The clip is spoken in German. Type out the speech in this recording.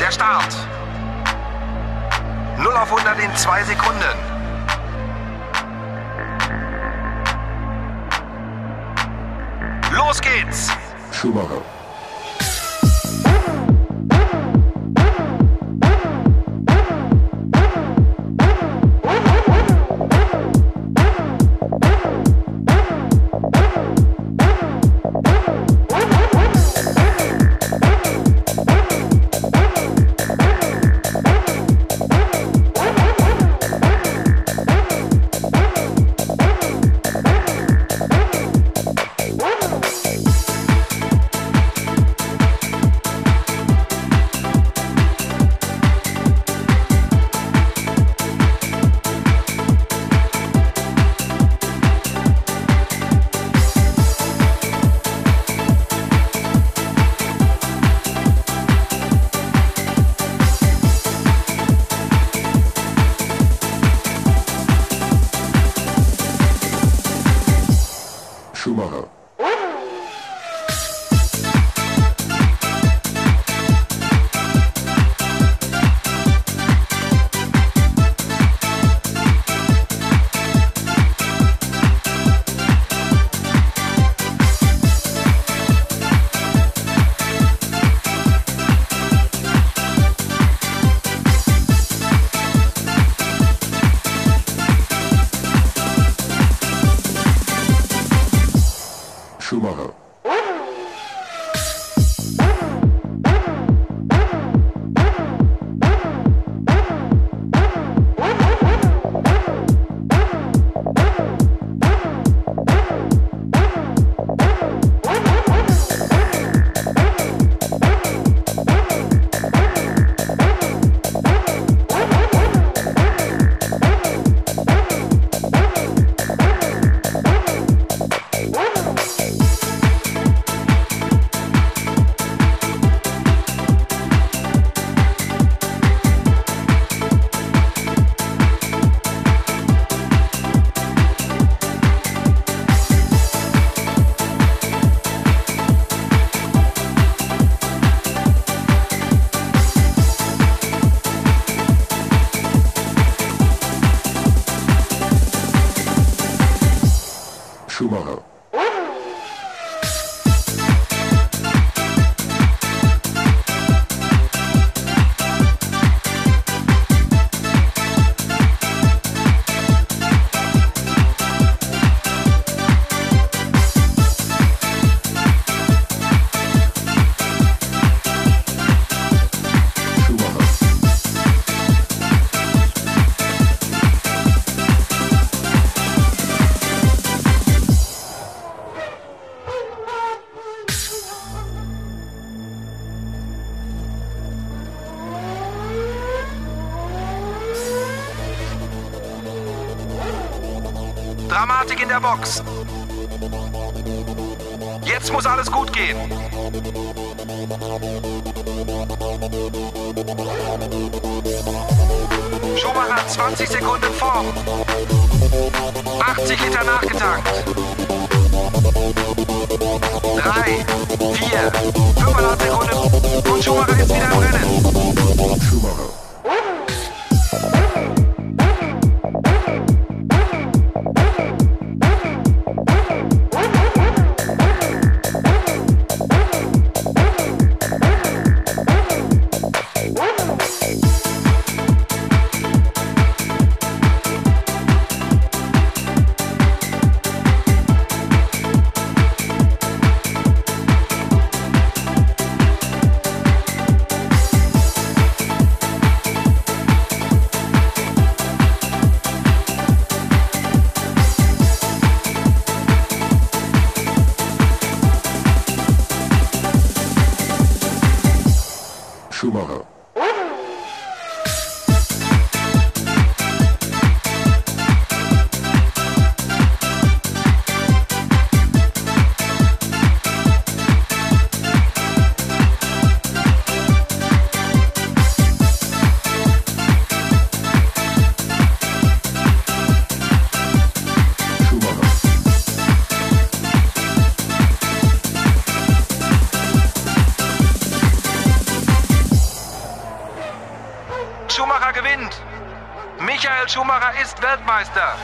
Der Start. 0 auf 100 in 2 Sekunden. Los geht's! Schumacher. Schumacher. Schumacher. Schumacher. Schumacher. Dramatik in der Box. Jetzt muss alles gut gehen. Schumacher hat 20 Sekunden vor. 80 Liter nachgetankt. 3, 4, 5,5 Sekunden und Schumacher ist wieder im Rennen. tomorrow. Michael Schumacher ist Weltmeister.